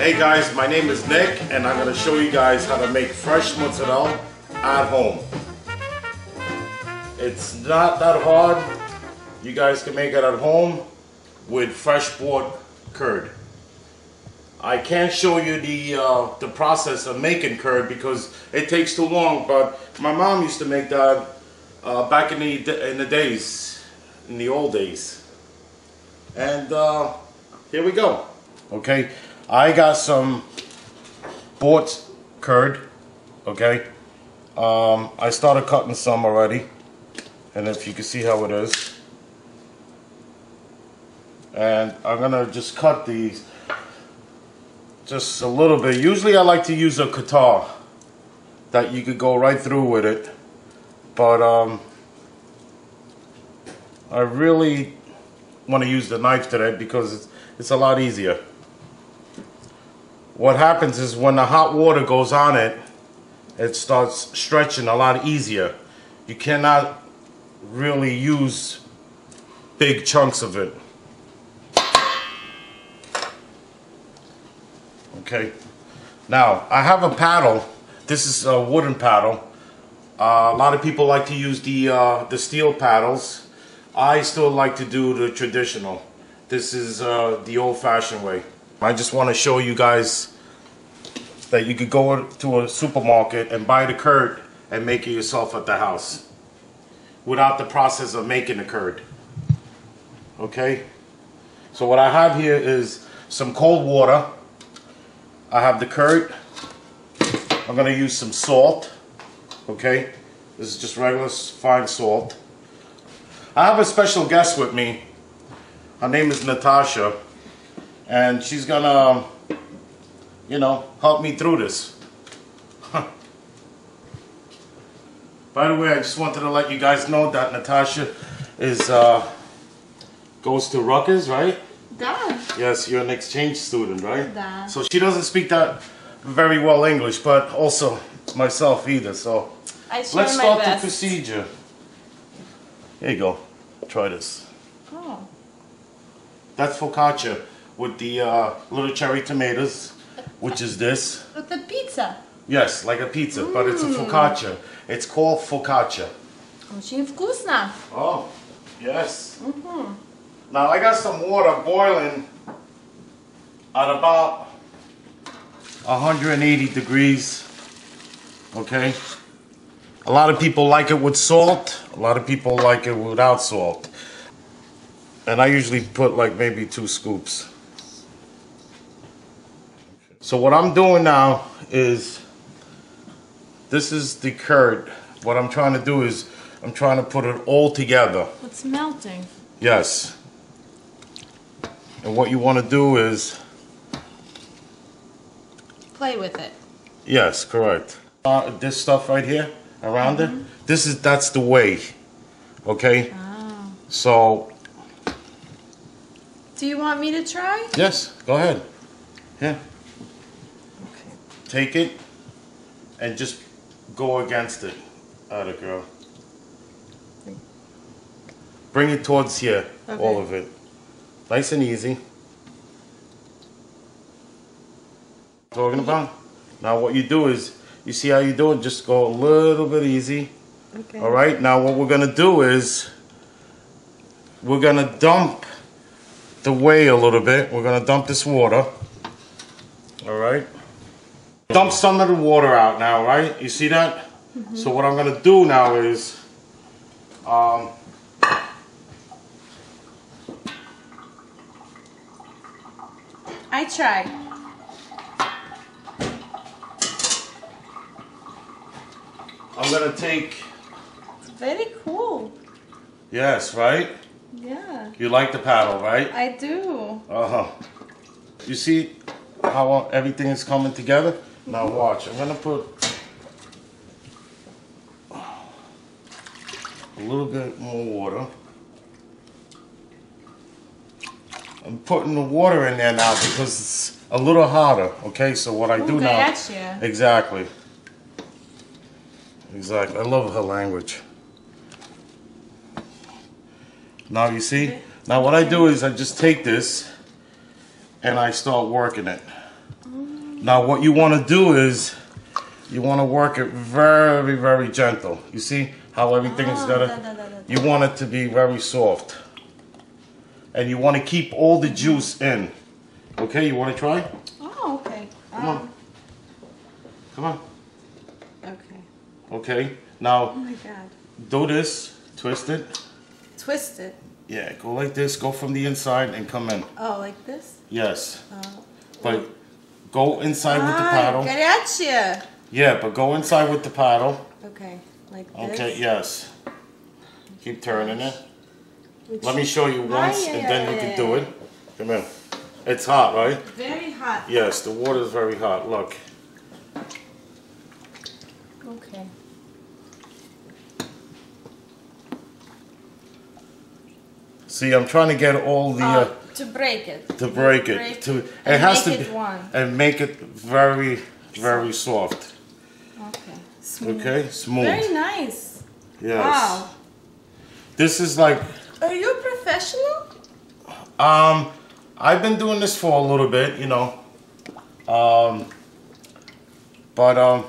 Hey guys, my name is Nick and I'm gonna show you guys how to make fresh mozzarella at home. It's not that hard. You guys can make it at home with fresh bought curd. I can't show you the uh, the process of making curd because it takes too long. But my mom used to make that uh, back in the in the days, in the old days. And uh, here we go. Okay, I got some bought curd. Okay, um, I started cutting some already, and if you can see how it is. And I'm gonna just cut these just a little bit. Usually I like to use a guitar that you could go right through with it. But um, I really want to use the knife today because it's, it's a lot easier. What happens is when the hot water goes on it, it starts stretching a lot easier. You cannot really use big chunks of it. Okay. Now, I have a paddle. This is a wooden paddle. Uh, a lot of people like to use the, uh, the steel paddles. I still like to do the traditional. This is uh, the old-fashioned way. I just want to show you guys that you could go to a supermarket and buy the curd and make it yourself at the house without the process of making the curd. Okay? So what I have here is some cold water I have the curd. I'm gonna use some salt. Okay, this is just regular fine salt. I have a special guest with me. Her name is Natasha, and she's gonna you know help me through this. By the way I just wanted to let you guys know that Natasha is uh, goes to Rutgers right? Dad. yes you're an exchange student right? Dad. so she doesn't speak that very well English but also myself either so. Let's start best. the procedure. Here you go. Try this. Oh. That's focaccia with the uh, little cherry tomatoes, which is this. Это pizza. Yes, like a pizza, but it's a focaccia. It's called focaccia. Очень вкусно. Oh, yes. Now I got some water boiling at about 180 degrees. Okay. A lot of people like it with salt. A lot of people like it without salt. And I usually put like maybe two scoops. So what I'm doing now is this is the curd. What I'm trying to do is I'm trying to put it all together. It's melting. Yes. And what you want to do is, Play with it. yes, correct. Uh, this stuff right here around it, this is that's the way. Okay. Oh. So Do you want me to try? yes, go ahead. Yeah. Okay. Take it and just go against it. Atta girl. Bring it towards here, all of it. Nice and easy. Talking about? Now what you do is, you see how you do it? Just go a little bit easy. Okay. All right. Now what we're gonna do is, we're gonna dump the whey a little bit. We're gonna dump this water. All right. Dump some of the water out now, right? You see that? So what I'm gonna do now is, um, I try. I'm gonna take. It's very cool. Yes, right. Yeah. You like the paddle, right? I do. Uh huh. You see how everything is coming together? Now watch. I'm gonna put a little bit more water. I'm putting the water in there now because it's a little hotter. Okay, so what I do now? gotcha. Exactly. Exactly. I love her language. Now you see? Now what I do is I just take this and I start working it. Now what you want to do is you want to work it very, very gentle. You see how everything is Ah, gonna. You want it to be very soft, and you want to keep all the juice in. Okay, you want to try? Oh, okay. Come on. Um, Come on. okay. Okay. Now Oh my god. do this. Twist it. Twist it. Yeah. Go like this. Go from the inside and come in. Oh, like this? Yes. Oh. But Go inside ah, with the paddle. Get at you. Yeah, but go inside with the paddle. Okay, like this. Okay, yes. Keep turning it. Let me show you once, and then you can do it. Come here. It's hot, right? Very hot. Yes, the water is very hot. Look. Okay. See, I'm trying to get all the. Uh, uh, to break it. to break it. break To it and has make to it be one. and make it very very soft. Okay. Smooth. Okay, smooth. Very nice. Yes. Wow. This is like Are you a professional? um I've been doing this for a little bit, you know. Um but um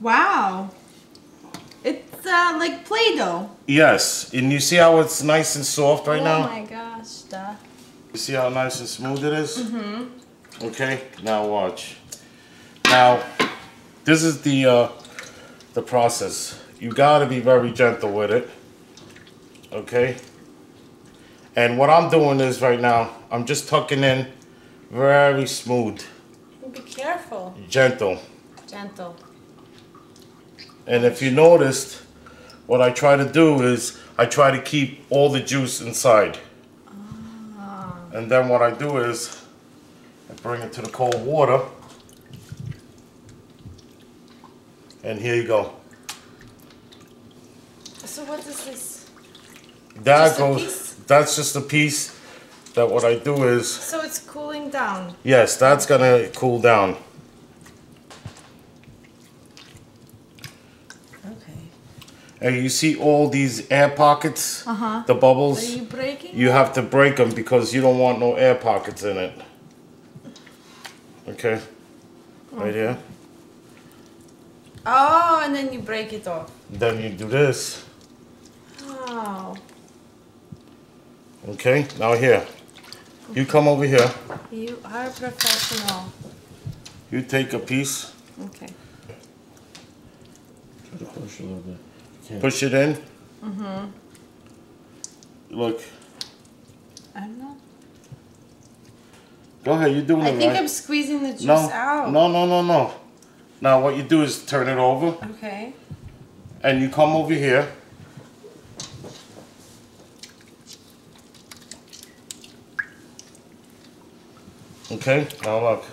Wow. It's uh, like Play-Doh. yes, and you see how it's nice and soft right oh now? Oh my gosh. You see how nice and smooth it is? Mm-hmm. Okay, now watch. Now, this is the uh, the process. You gotta be very gentle with it. Okay? And what I'm doing is right now, I'm just tucking in very smooth, Be careful. gentle. Gentle. And if you noticed, what I try to do is I try to keep all the juice inside. And then what I do is I bring it to the cold water. And here you go. So what is this? That Just goes that's just a piece that what I do is So it's cooling down. yes, that's gonna cool down. Okay. And you see all these air pockets, Uh-huh. the bubbles. Are you breaking? You have to break them because you don't want no air pockets in it. Okay. Right here. Oh, and then you break it off. Then you do this. Oh. Okay. Now here. You come over here. You are professional. You take a piece. Okay. Try to push a little bit. Can't. Push it in. Mm-hmm. Look. I don't know. Go ahead. You're doing I it think right. I'm squeezing the juice no. out. No. No. No. No. Now what you do is turn it over, Okay. and you come over here. Okay. Now look.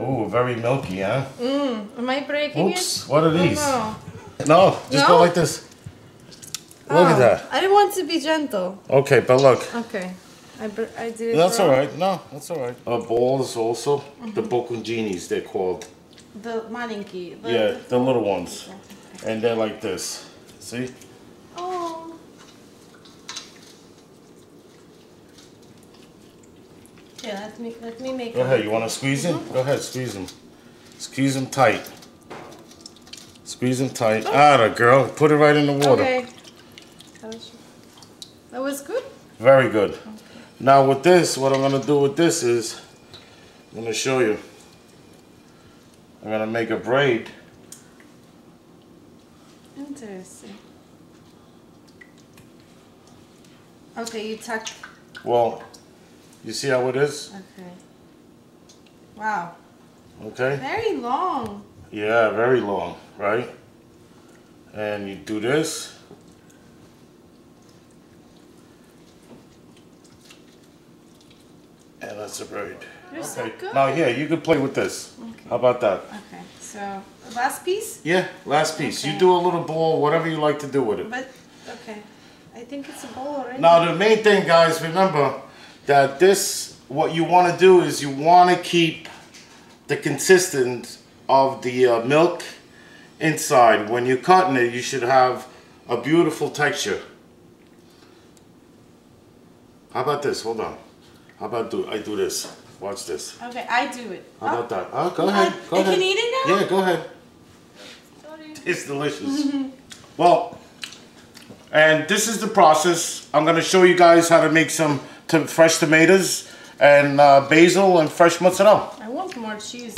Ooh, very milky, huh? Mm. Am I breaking Oops. it? What are Oh, these? No. No, just go like this. Look at Oh, that. I didn't want to be gentle. Okay, but look. Okay. I, br- I did it That's wrong. all right. No, that's all right. Uh, balls also. The bocconcinis, they're called. The malinki. The, Yeah, the little ones. And they're like this. See? Oh. Yeah, let me let me make. Go ahead. You want to squeeze them? Go ahead, squeeze them. Squeeze them tight. Squeeze them tight. Ah, the girl. Put it right in the water. Okay. That was, good. Very good. Now with this, what I'm gonna do with this is, I'm gonna show you. I'm gonna make a braid. Interesting. Okay, you tuck. Well, you see how it is? Okay. Wow. Okay? Very long. Yeah, very long, right? And you do this. And that's a braid. You're so Okay. good. Now yeah, you can play with this. Okay. How about that? Okay. So last piece, Yeah, last piece. You do a little ball, whatever you like to do with it. but okay. I think it's a bowl already. Now the main thing, guys, remember that this, what you want to do is you want to keep the consistent of the uh, milk inside. When you're cutting it, you should have a beautiful texture. How about this? Hold on. How about do I do this? Watch this. Okay, I do it. How about that? Oh, go ahead. Go I ahead. can eat it now? Yeah, go ahead. Sorry. It's delicious. well, and this is the process. I'm gonna show you guys how to make some to fresh tomatoes and uh, basil and fresh mozzarella. I want more cheese.